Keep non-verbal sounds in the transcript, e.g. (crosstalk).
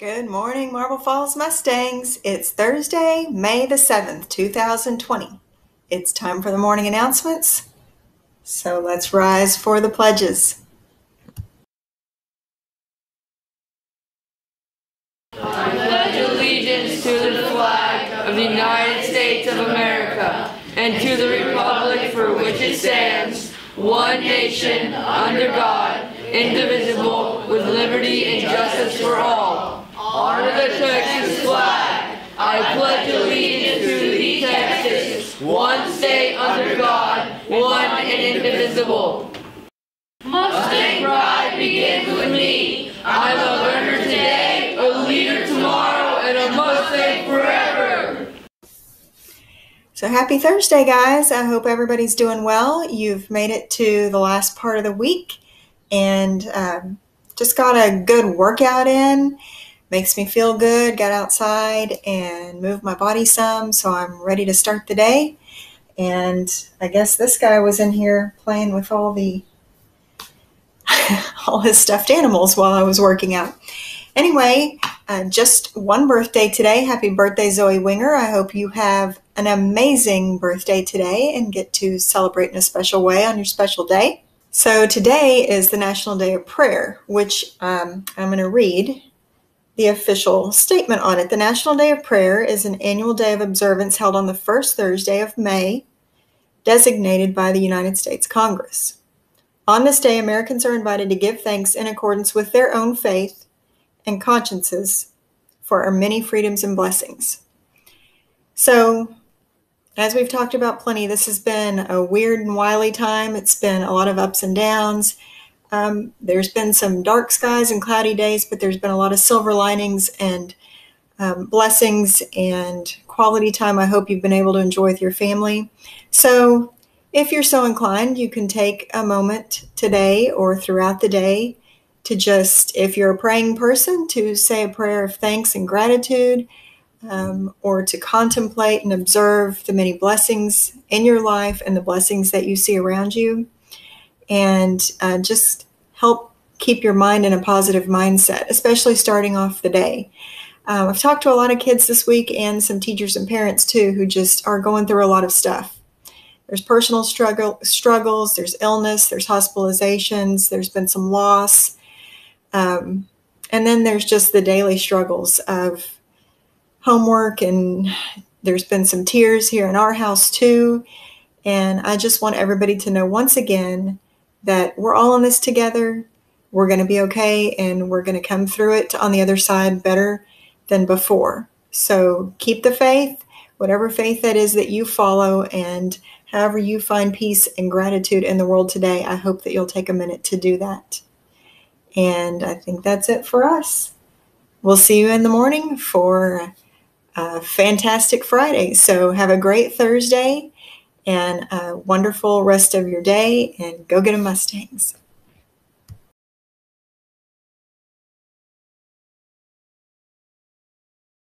Good morning, Marble Falls Mustangs. It's Thursday, May the 7th, 2020. It's time for the morning announcements. So let's rise for the pledges. I pledge allegiance to the flag of the United States of America and to the republic for which it stands, one nation, under God, indivisible, with liberty and justice for all. Honor the Texas flag. I pledge allegiance to the Texas, one state under God, one and indivisible. Mustang pride begins with me. I'm a learner today, a leader tomorrow, and a Mustang forever. So happy Thursday, guys. I hope everybody's doing well. You've made it to the last part of the week and um, just got a good workout in. Makes me feel good. Got outside and moved my body some, so I'm ready to start the day. And I guess this guy was in here playing with all the (laughs) all his stuffed animals while I was working out. Anyway, uh, just one birthday today. Happy birthday, Zoe Winger. I hope you have an amazing birthday today and get to celebrate in a special way on your special day. So, today is the National Day of Prayer, which um, I'm going to read the official statement on it. The National Day of Prayer is an annual day of observance held on the first Thursday of May, designated by the United States Congress. On this day, Americans are invited to give thanks in accordance with their own faith and consciences for our many freedoms and blessings. So, as we've talked about plenty, this has been a weird and wily time. It's been a lot of ups and downs. Um, there's been some dark skies and cloudy days, but there's been a lot of silver linings and um, blessings and quality time I hope you've been able to enjoy with your family. So, if you're so inclined, you can take a moment today or throughout the day to just, if you're a praying person, to say a prayer of thanks and gratitude, um, or to contemplate and observe the many blessings in your life and the blessings that you see around you, and uh, just help keep your mind in a positive mindset, especially starting off the day. Um, I've talked to a lot of kids this week and some teachers and parents too who just are going through a lot of stuff. There's personal struggle, struggles, there's illness, there's hospitalizations, there's been some loss. Um, and then there's just the daily struggles of homework, and there's been some tears here in our house too. And I just want everybody to know once again that we're all in this together. We're going to be okay, and we're going to come through it on the other side better than before. So keep the faith, whatever faith that is that you follow, and however you find peace and gratitude in the world today, I hope that you'll take a minute to do that. And I think that's it for us. We'll see you in the morning for a fantastic Friday. So have a great Thursday and a wonderful rest of your day and go get a Mustangs.